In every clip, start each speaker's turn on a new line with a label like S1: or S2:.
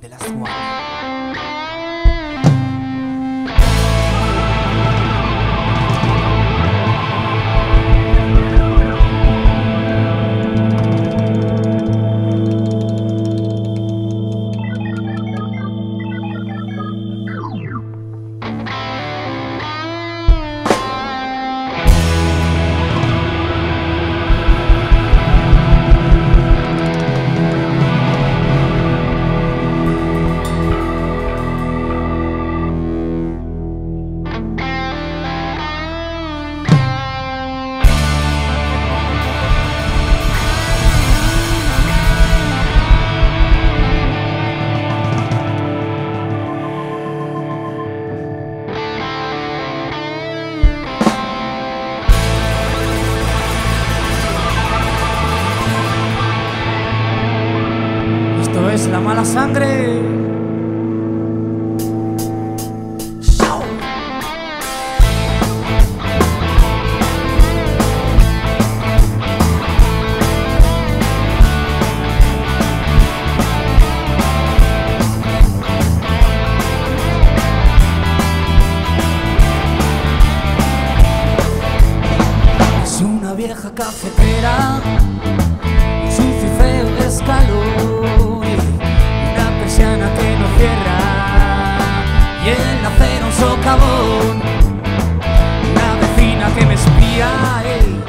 S1: de las manos. la sangre. Es una vieja cafetera, su fifeo calor. jabón. Una vecina que me espía, eh, ey,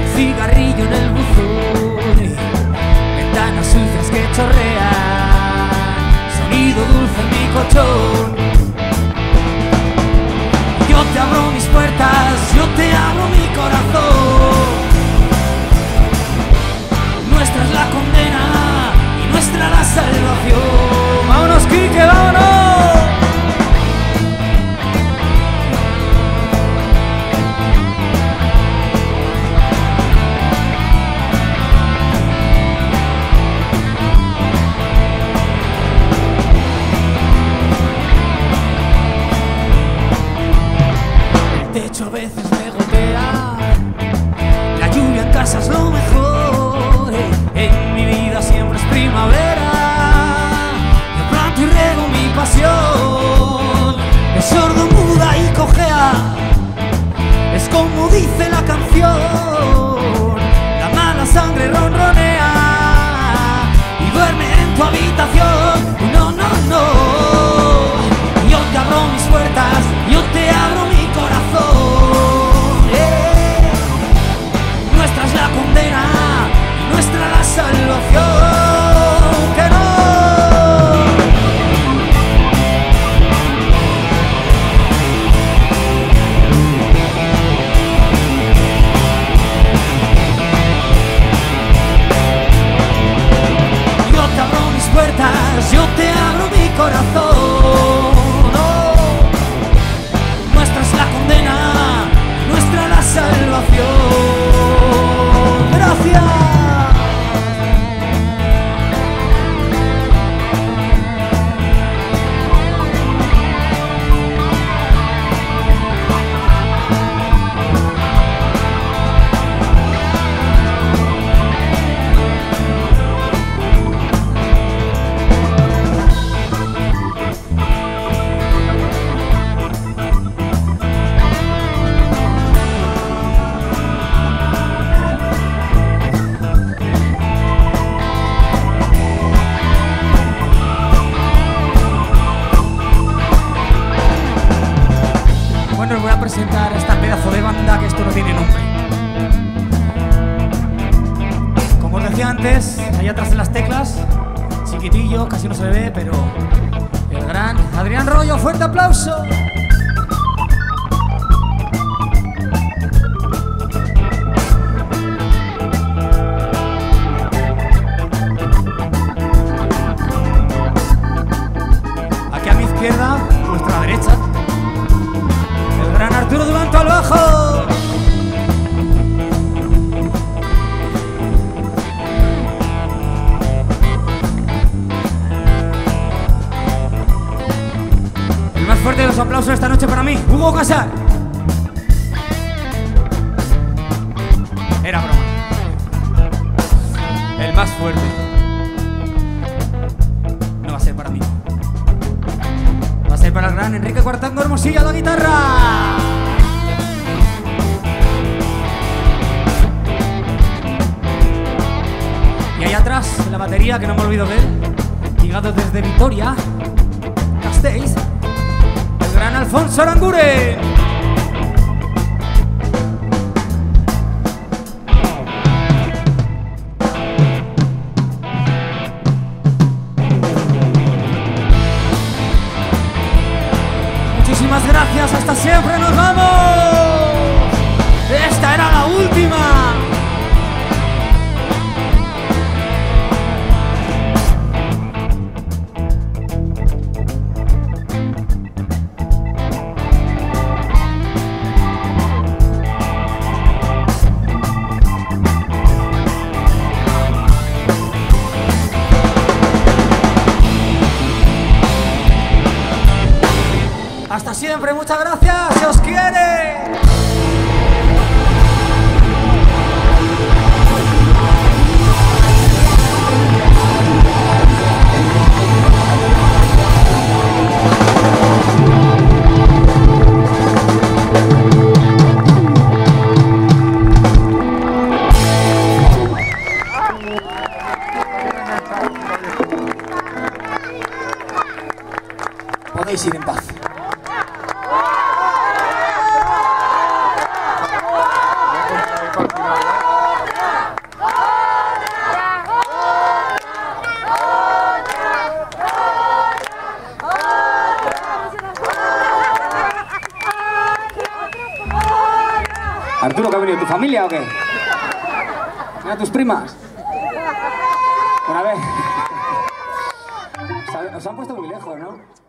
S1: un cigarrillo en el buzón. como dice la canción. antes, allá atrás de las teclas, chiquitillo, casi no se ve, pero el gran Adrián Rollo, fuerte aplauso. esta noche para mí, Hugo Casar. Era broma. El más fuerte. No va a ser para mí. Va a ser para el gran Enrique Cuartango Hermosilla la guitarra. Y ahí atrás, la batería, que no me olvido de él, llegado desde Vitoria, Alfonso Aranguren. Muchísimas gracias, hasta siempre, nos vamos. Siempre, muchas gracias, se os quiere.
S2: Arturo, ¿qué ha venido? ¿Tu familia o qué? ¿Eran tus primas? Bueno, a ver. Os han puesto muy lejos, ¿no?